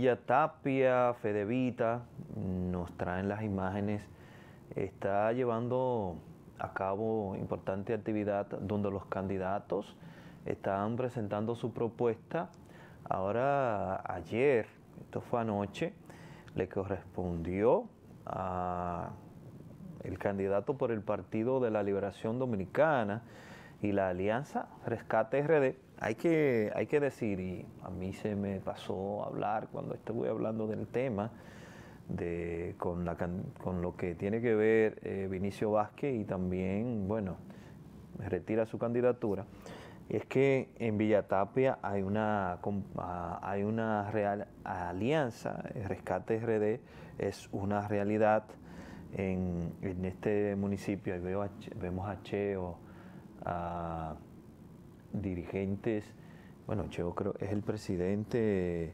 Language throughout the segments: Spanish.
Villa Tapia, Fedevita, nos traen las imágenes, está llevando a cabo importante actividad donde los candidatos están presentando su propuesta. Ahora, ayer, esto fue anoche, le correspondió a el candidato por el Partido de la Liberación Dominicana y la Alianza Rescate RD. Hay que, hay que decir, y a mí se me pasó hablar cuando estuve hablando del tema, de, con, la, con lo que tiene que ver eh, Vinicio Vázquez y también, bueno, retira su candidatura, es que en Villatapia hay una, hay una real alianza, el Rescate RD es una realidad en, este municipio, ahí veo vemos a Cheo, a dirigentes, bueno, Cheo creo es el presidente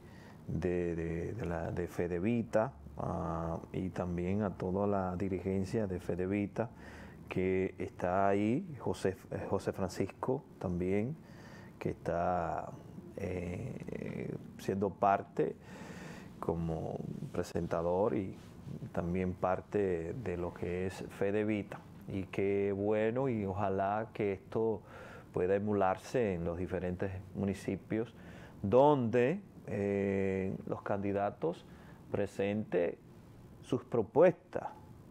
de, de Fedevita ah, y también a toda la dirigencia de Fedevita que está ahí, José, José Francisco también, que está eh, siendo parte como presentador y también parte de lo que es Fedevita. Y qué bueno y ojalá que esto pueda emularse en los diferentes municipios donde eh, los candidatos presenten sus propuestas.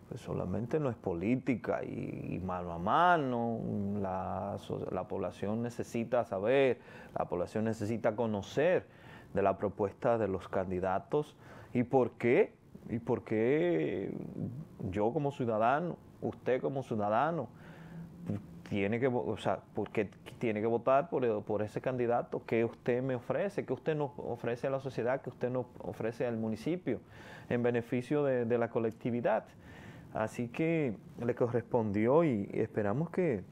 Pues solamente no es política y, mano a mano, la, la, población necesita saber, la población necesita conocer de la propuesta de los candidatos y por qué, y por qué yo como ciudadano, usted como ciudadano, tiene que, o sea, porque tiene que votar por, por, ese candidato que usted me ofrece, que usted nos ofrece a la sociedad, que usted nos ofrece al municipio en beneficio de, la colectividad. Así que le correspondió y esperamos que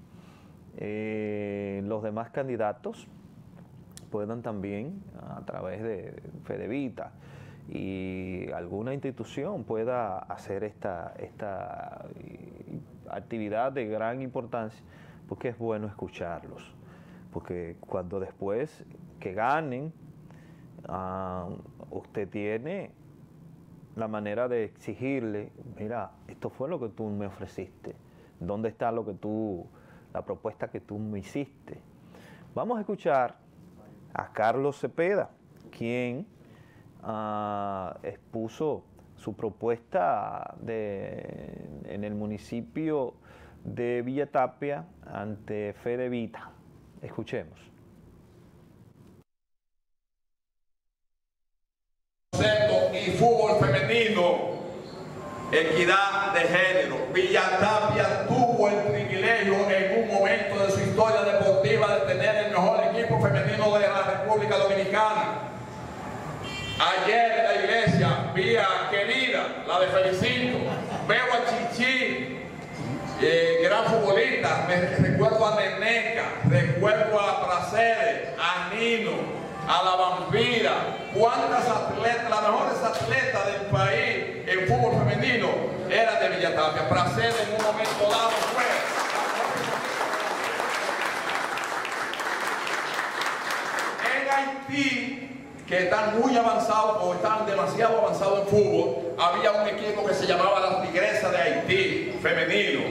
eh, los demás candidatos puedan también, a través de Fedevita y alguna institución, pueda hacer esta, esta actividad de gran importancia, porque es bueno escucharlos, porque cuando después que ganen, ah, usted tiene la manera de exigirle, mira, esto fue lo que tú me ofreciste, ¿dónde está lo que tú, la propuesta que tú me hiciste? Vamos a escuchar a Carlos Cepeda, quien ah, expuso su propuesta de, en el municipio de Villa Tapia ante Fede Vita. Escuchemos. Y fútbol femenino, equidad de género. Villa Tapia tuvo el privilegio en un momento de su historia deportiva de tener el mejor equipo femenino de la República Dominicana Ayer en la iglesia vi querida, la de Felicito, veo a Chichi, eh, gran futbolista, me recuerdo a Neneca, recuerdo a Praceres, a Nino, a la Vampira, cuántas atletas, las mejores atletas del país en fútbol femenino eran de Villatapia. Praceres en un momento dado fue. En Haití que están muy avanzados o están demasiado avanzados en fútbol, había un equipo que se llamaba la Tigresa de Haití, femenino,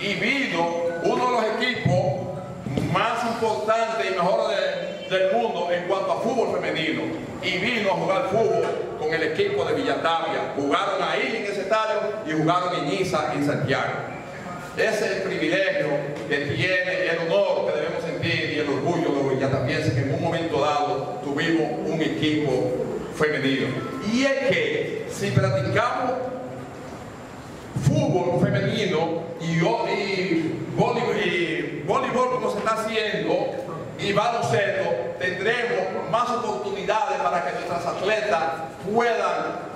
y vino uno de los equipos más importantes y mejores del mundo en cuanto a fútbol femenino, y vino a jugar fútbol con el equipo de Villatavia. Jugaron ahí en ese estadio y jugaron en Niza, en Santiago. Ese es el privilegio que tiene, el honor que debemos sentir y el orgullo de villatapienses que en un momento dado tuvimos un equipo femenino. Y es que si practicamos fútbol femenino y, voleibol, como se está haciendo y baloncesto, tendremos más oportunidades para que nuestras atletas puedan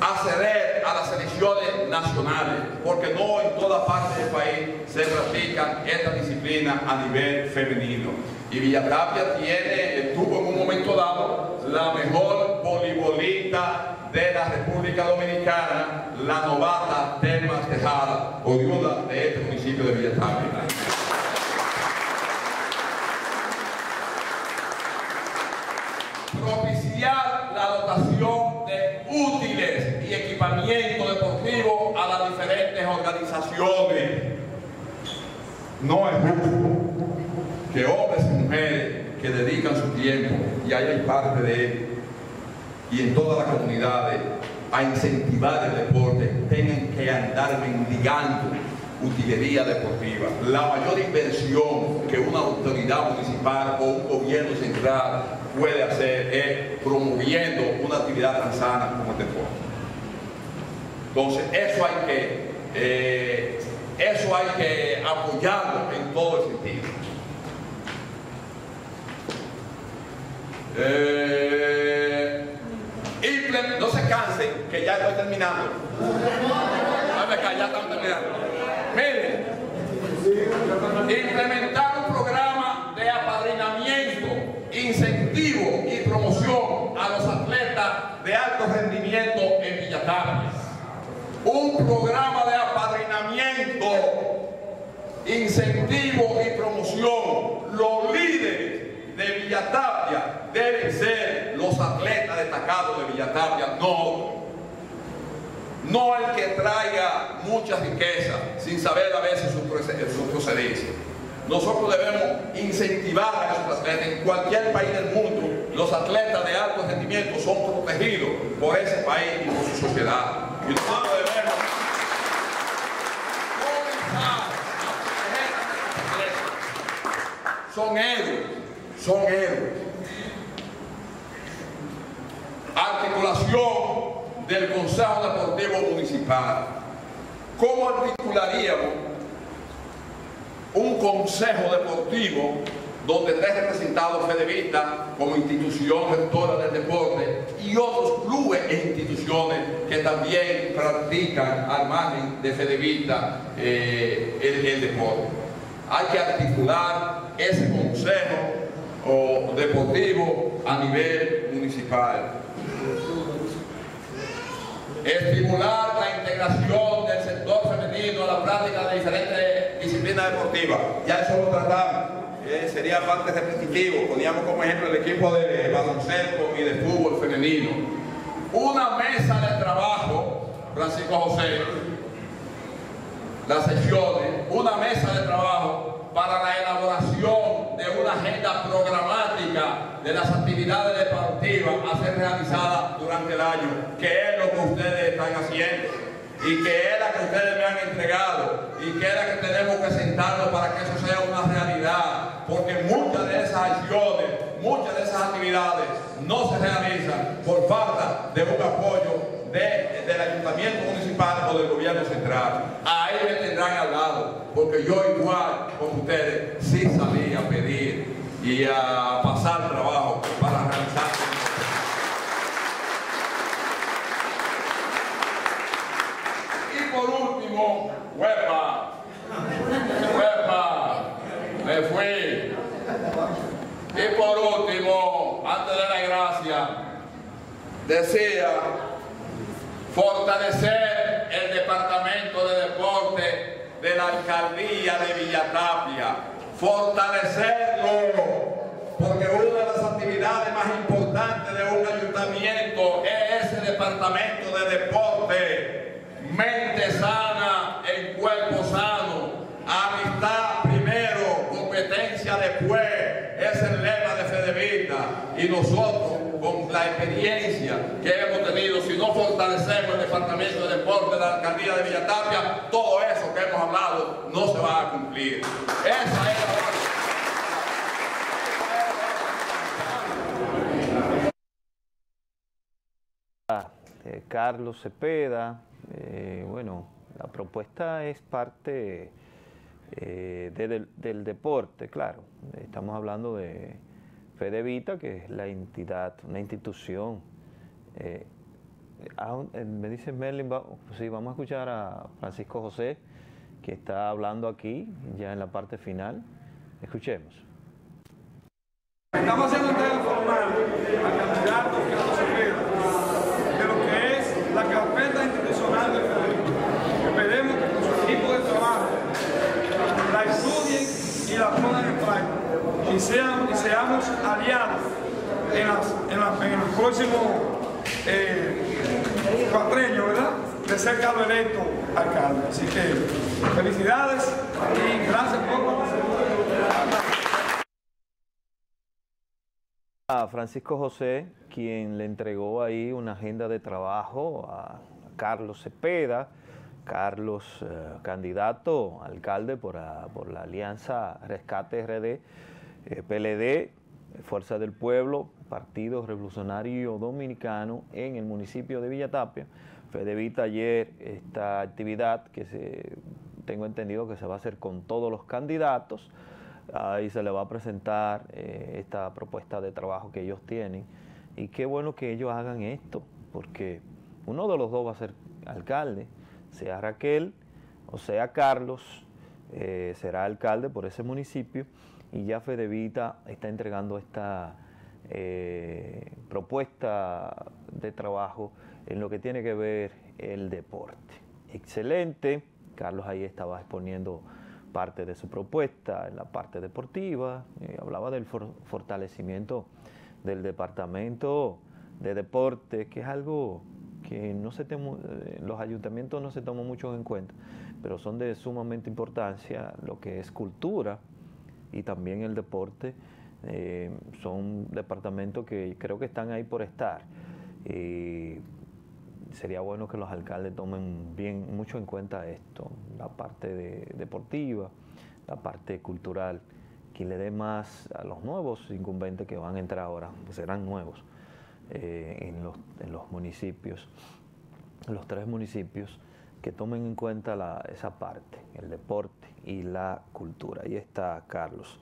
acceder a las selecciones nacionales, porque no en toda parte del país se practica esta disciplina a nivel femenino. Y Villatapia tiene, tuvo en un momento dado la mejor voleibolista de la República Dominicana, la novata Telma Tejada, oriunda de este municipio de Villatapia. propiciar la dotación de útiles y equipamiento deportivo a las diferentes No es justo que hombres y mujeres que dedican su tiempo, y ahí hay parte de él, y en todas las comunidades, a incentivar el deporte, tengan que andar mendigando utilería deportiva. La mayor inversión que una autoridad municipal o un gobierno central puede hacer es promoviendo una actividad tan sana como el deporte. Entonces, eso hay que, eh, que apoyarlo en todo sentido. Eh, no se cansen, que ya estoy terminando. ya están terminando. Miren, implementar un programa de apadrinamiento, incentivo y promoción a los atletas de alto rendimiento en Villatapia. Un programa de apadrinamiento, incentivo y promoción. Los líderes de Villatapia deben ser los atletas destacados de Villatapia, no no el que traiga mucha riqueza sin saber a veces su, procedencia. Nosotros debemos incentivar a esos atletas. En cualquier país del mundo, los atletas de alto rendimiento son protegidos por ese país y por su sociedad. Y nosotros debemos comenzar a Son héroes, son héroes. Articulación del Consejo Deportivo Municipal. ¿Cómo articularíamos un consejo deportivo donde esté representado Fedevita como institución rectora del deporte y otros clubes e instituciones que también practican al margen de Fedevita eh, el, deporte. Hay que articular ese consejo deportivo a nivel municipal estimular la integración del sector femenino a la práctica de diferentes disciplinas deportivas. Ya eso lo tratamos. Sería parte repetitivo. Poníamos como ejemplo el equipo de baloncesto y de fútbol femenino. Una mesa de trabajo, Francisco José, las sesiones, una mesa de trabajo para la elaboración de una agenda programática de las actividades deportivas a ser realizadas durante el año, que es lo que ustedes están haciendo y que es la que ustedes me han entregado y que es la que tenemos que sentarnos para que eso sea una realidad, porque muchas de esas acciones, muchas de esas actividades no se realizan por falta de un apoyo del ayuntamiento municipal o del gobierno central. Ahí me tendrán al lado, porque yo igual con ustedes sí salí a pedir y a pasar trabajo para realizar. Y por último, huepa, huepa, me fui. Y por último, antes de la gracia, decía fortalecer el departamento de deporte de la alcaldía de Villatapia, fortalecerlo, porque una de las actividades más importantes de un ayuntamiento es ese departamento de deporte, mente sana en cuerpo sano, amistad primero, competencia después, es el lema de Fedevita y nosotros con la experiencia que hemos tenido, si no fortalecemos el Departamento de Deporte de la Alcaldía de Villatapia, todo eso que hemos hablado no se va a cumplir. Esa es la eh, Carlos Cepeda, eh, bueno, la propuesta es parte eh, del deporte, claro. Estamos hablando de Fedevita, que es la entidad, una institución. Eh, eh, me dice Merlin, sí, vamos a escuchar a Francisco José, que está hablando aquí, ya en la parte final. Escuchemos. Estamos haciendo un tema formal al candidato Carlos Cepeda de lo que es la carpeta institucional de Fedevita. Esperemos que con su equipo de trabajo la estudien y la pongan en práctica y, seamos aliados en, el próximo eh, cuatreño, ¿verdad? De ser Carlos electo alcalde. Así que felicidades y gracias por A Francisco José, quien le entregó ahí una agenda de trabajo a Carlos Cepeda, Carlos, eh, candidato alcalde por, por, la Alianza Rescate RD, eh, PLD, Fuerza del Pueblo, Partido Revolucionario Dominicano en el municipio de Villatapia. Fedevita ayer esta actividad que se, tengo entendido que se va a hacer con todos los candidatos. Ahí se le va a presentar eh, esta propuesta de trabajo que ellos tienen. Y qué bueno que ellos hagan esto, porque uno de los dos va a ser alcalde, sea Raquel o sea Carlos, eh, será alcalde por ese municipio y ya Fedevita está entregando esta eh, propuesta de trabajo en lo que tiene que ver el deporte. Excelente, Carlos ahí estaba exponiendo parte de su propuesta en la parte deportiva, eh, hablaba del fortalecimiento del departamento de deporte, que es algo que no se eh, los ayuntamientos no se toman mucho en cuenta, pero son de sumamente importancia lo que es cultura y también el deporte. Eh, son departamentos que creo que están ahí por estar. Y sería bueno que los alcaldes tomen bien mucho en cuenta esto, la parte deportiva, la parte cultural, que le dé más a los nuevos incumbentes que van a entrar ahora, que serán nuevos eh, en, los, en, los, municipios, los tres municipios, que tomen en cuenta esa parte, el deporte y la cultura. Ahí está Carlos.